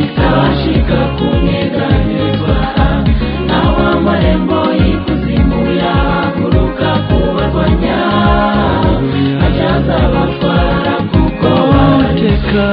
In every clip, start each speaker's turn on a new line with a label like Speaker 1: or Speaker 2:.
Speaker 1: itashika kunyeganyezwa naho amarembo y'ikuzimu yahaguruka kubarwanya ajya azabatwara kuko barareka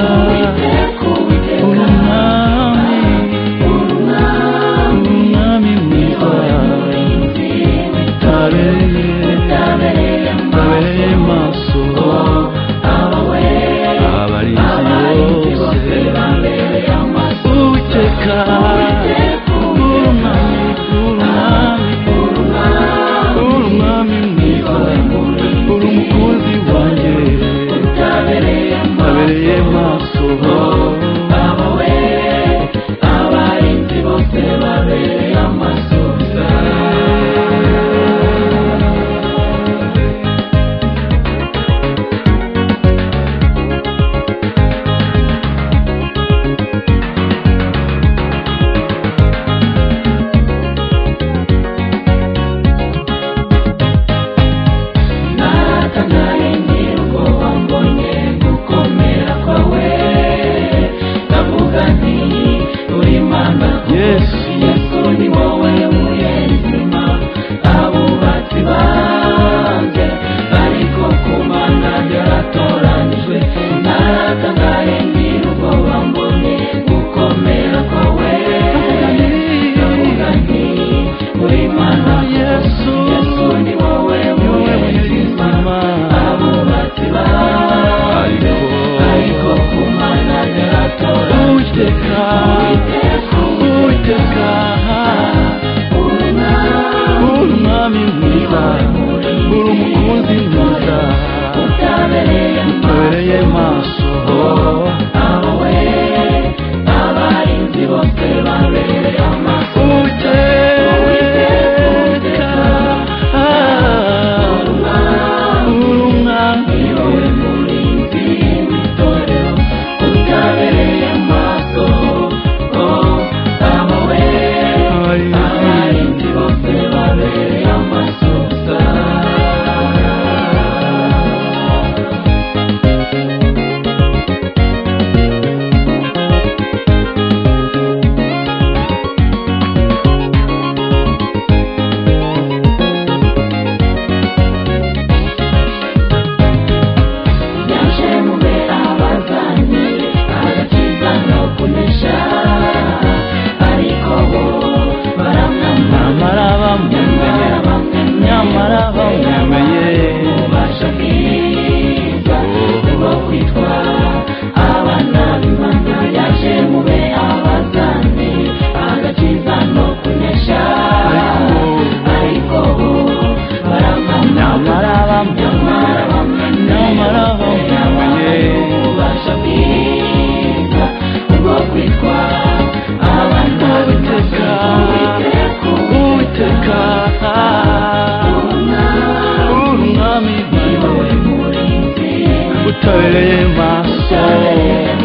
Speaker 1: Yes, yes, é Turning my soul.